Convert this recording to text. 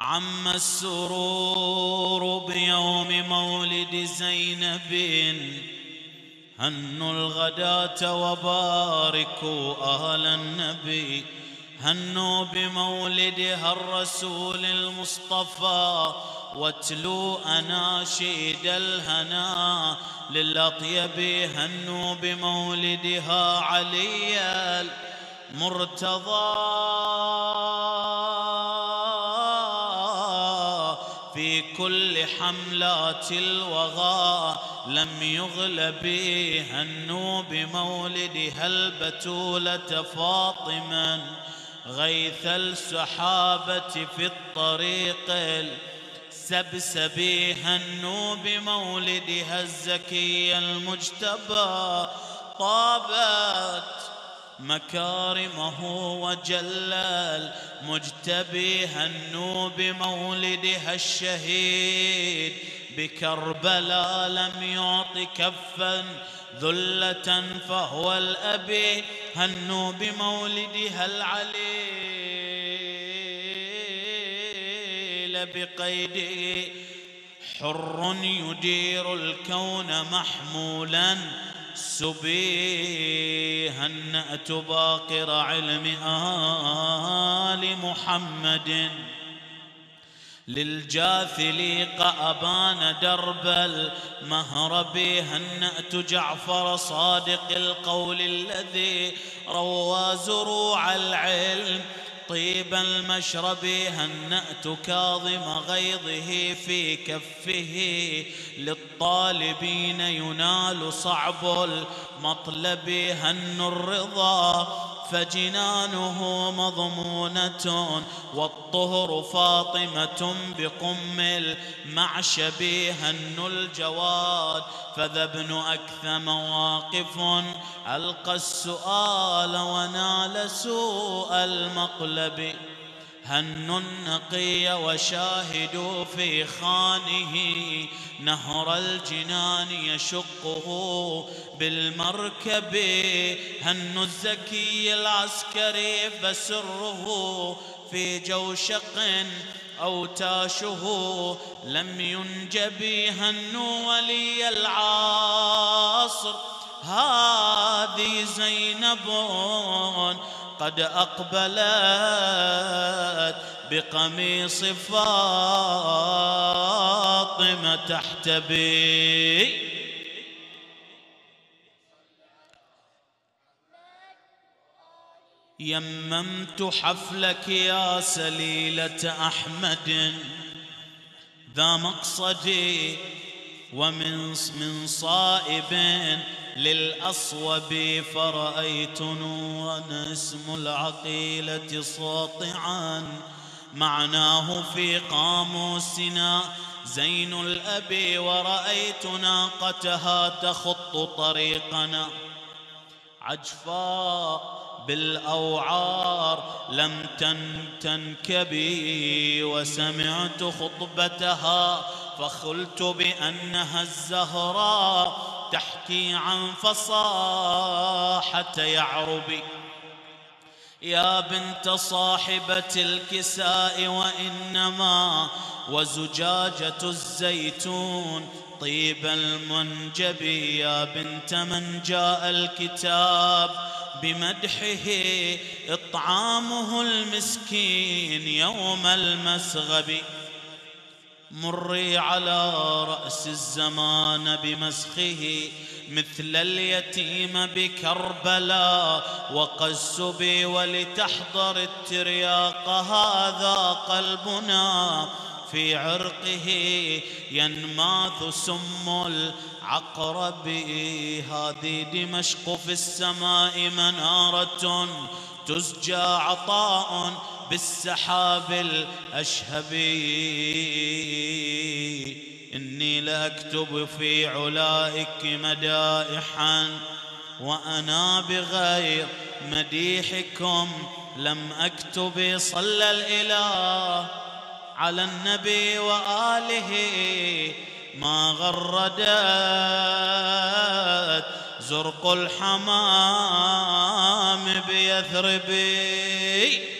عم السرور بيوم مولد زينب. هنوا الغداة وباركوا أهل النبي. هنوا بمولدها الرسول المصطفى. واتلوا أناشيد الهنا. للأطيب هنوا بمولدها علي المرتضى. كل حملات الوغى لم يغلب هنوا بمولدها البتولة فاطما غيث السحابة في الطريق السبسبي هنوا بمولدها الزكي المجتبى طابت مكارمه وجلال مجتبي هنوا بمولدها الشهيد بكربلاء لم يعط كفا ذلة فهو الأبي هنوا بمولدها العليل بقيد حر يدير الكون محمولا سبي هنأت باقر علم آل محمد للجاثل أبان درب المهرب هنأت جعفر صادق القول الذي روى زروع العلم طيب المشرب هنأت كاظم غيظه في كفه؟ للطالبين ينال صعب المطلب هن الرضا فجنانه مضمونة والطهر فاطمة بقم المعشب هن الجواد فذا ابن أكثم واقف ألقى السؤال ونال سوء المقلب. هن النقي وشاهد في خانه نهر الجنان يشقه بالمركب. هن الزكي العسكري فسره في جوشق أو تاشه. لم ينجب هن ولي العصر هذه زينب قد أقبلت بقميص فاطمة تحتبي يممت حفلك يا سليلة أحمد ذا مقصدي ومن من صائب للأصوب فرأيت نورا اسم العقيلة ساطعا معناه في قاموسنا زين الأب ورأيت ناقتها تخط طريقنا عجفاء بالأوعار لم تنكبي وسمعت خطبتها فخلت بأنها الزهراء. تحكي عن فصاحة يعربي يا بنت صاحبة الكساء وإنما وزجاجة الزيتون. طيب المنجب يا بنت من جاء الكتاب بمدحه إطعامه المسكين يوم المسغب. مري على رأس الزمان بمسخه مثل اليتيم بكربلاء وقسبي ولتحضر الترياق هذا قلبنا في عرقه ينماث سم العقرب هذه دمشق في السماء منارة تسجى عطاء بالسحاب الأشهب. إني لأكتب في علائك مدائحا وأنا بغير مديحكم. لم أكتب صلى الإله على النبي وآله. ما غردت زرق الحمام بيثربي.